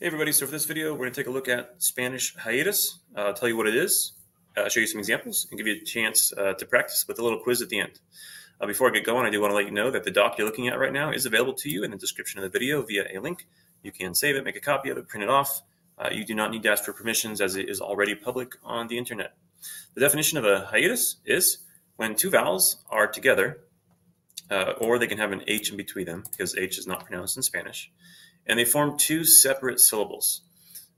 Hey everybody, so for this video, we're going to take a look at Spanish hiatus, uh, tell you what it is, uh, show you some examples, and give you a chance uh, to practice with a little quiz at the end. Uh, before I get going, I do want to let you know that the doc you're looking at right now is available to you in the description of the video via a link. You can save it, make a copy of it, print it off. Uh, you do not need to ask for permissions as it is already public on the internet. The definition of a hiatus is when two vowels are together, uh, or they can have an H in between them because H is not pronounced in Spanish and they form two separate syllables.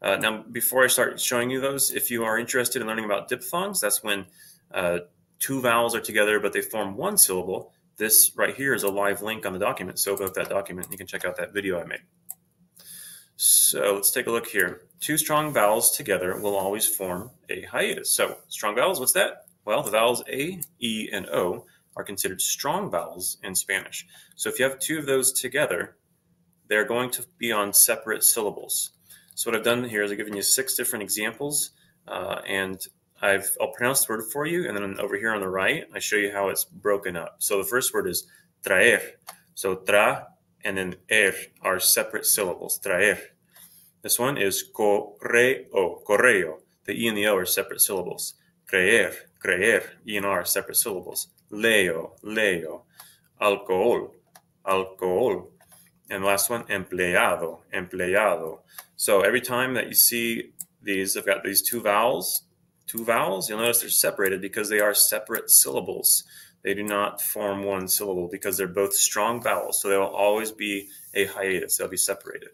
Uh, now, before I start showing you those, if you are interested in learning about diphthongs, that's when uh, two vowels are together but they form one syllable. This right here is a live link on the document. So open up that document and you can check out that video I made. So let's take a look here. Two strong vowels together will always form a hiatus. So strong vowels, what's that? Well, the vowels A, E, and O are considered strong vowels in Spanish. So if you have two of those together, they're going to be on separate syllables. So what I've done here is I've given you six different examples, uh, and I've I'll pronounce the word for you, and then over here on the right, I show you how it's broken up. So the first word is traer. So tra and then er are separate syllables. Traer. This one is correo. Correo. The e and the o are separate syllables. Creer. Creer. E and r are separate syllables. Leo. Leo. Alcohol. Alcohol. And the last one, empleado, empleado. So every time that you see these, I've got these two vowels, two vowels, you'll notice they're separated because they are separate syllables. They do not form one syllable because they're both strong vowels. So they will always be a hiatus. They'll be separated.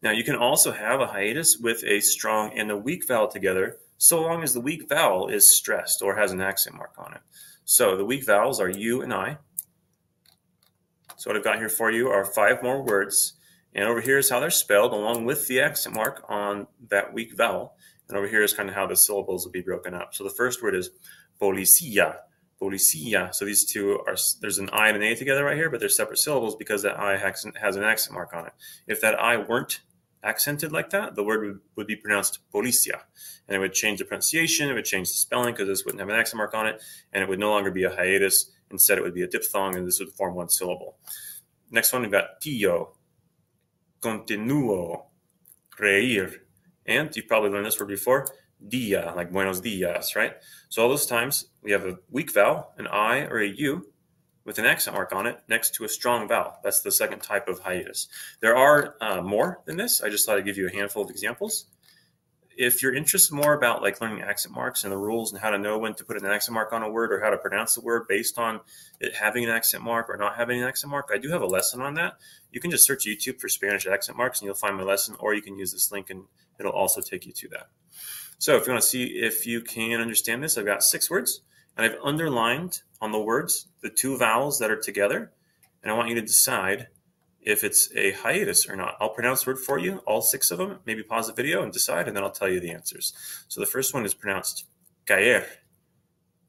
Now you can also have a hiatus with a strong and a weak vowel together so long as the weak vowel is stressed or has an accent mark on it. So the weak vowels are U and I. So what I've got here for you are five more words. And over here is how they're spelled along with the accent mark on that weak vowel. And over here is kind of how the syllables will be broken up. So the first word is policia, policia. So these two are, there's an I and an A together right here, but they're separate syllables because that I has an accent mark on it. If that I weren't accented like that, the word would, would be pronounced policia. And it would change the pronunciation, it would change the spelling because this wouldn't have an accent mark on it, and it would no longer be a hiatus Instead, it would be a diphthong, and this would form one syllable. Next one, we've got tío, continuo, reír. And you've probably learned this word before, dia, like buenos dias, right? So all those times, we have a weak vowel, an I or a U, with an accent mark on it next to a strong vowel. That's the second type of hiatus. There are uh, more than this. I just thought I'd give you a handful of examples if you're interested more about like learning accent marks and the rules and how to know when to put an accent mark on a word or how to pronounce the word based on it having an accent mark or not having an accent mark, I do have a lesson on that. You can just search YouTube for Spanish accent marks and you'll find my lesson, or you can use this link and it'll also take you to that. So if you want to see if you can understand this, I've got six words and I've underlined on the words the two vowels that are together. And I want you to decide if it's a hiatus or not. I'll pronounce the word for you, all six of them. Maybe pause the video and decide, and then I'll tell you the answers. So the first one is pronounced caer,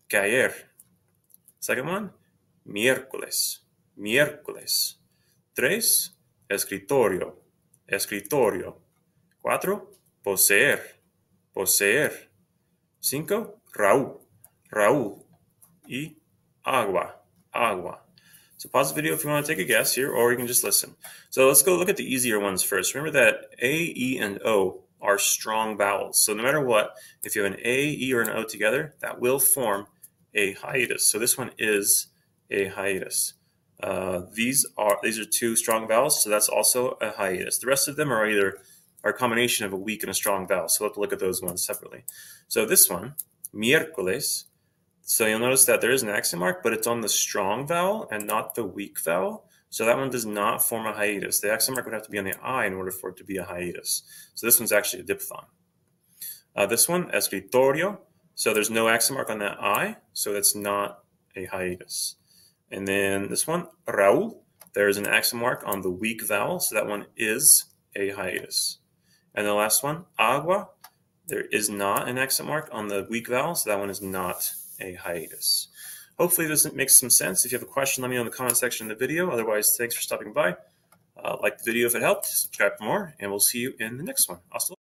caer. Second one, miércoles, miércoles. Tres, escritorio, escritorio. Cuatro, poseer, poseer. Cinco, Raúl, Raúl. Y agua, agua. So pause the video if you want to take a guess here, or you can just listen. So let's go look at the easier ones first. Remember that A, E, and O are strong vowels. So no matter what, if you have an A, E, or an O together, that will form a hiatus. So this one is a hiatus. Uh, these are these are two strong vowels, so that's also a hiatus. The rest of them are either are a combination of a weak and a strong vowel. So we'll have to look at those ones separately. So this one, miércoles, so you'll notice that there is an accent mark, but it's on the strong vowel and not the weak vowel. So that one does not form a hiatus. The accent mark would have to be on the I in order for it to be a hiatus. So this one's actually a diphthong. Uh, this one, escritorio. So there's no accent mark on that I, so it's not a hiatus. And then this one, Raúl. There is an accent mark on the weak vowel, so that one is a hiatus. And the last one, agua. There is not an accent mark on the weak vowel, so that one is not a hiatus. Hopefully this makes some sense. If you have a question, let me know in the comment section of the video. Otherwise, thanks for stopping by. Uh, like the video if it helped, subscribe for more, and we'll see you in the next one. Hasta